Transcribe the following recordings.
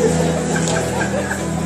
やった!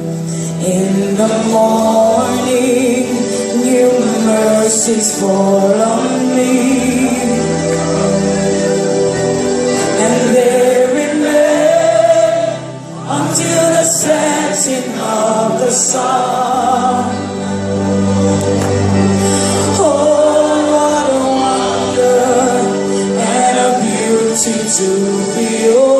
In the morning, new mercies fall on me. And they remain until the setting of the sun. Oh, what a wonder and a beauty to behold.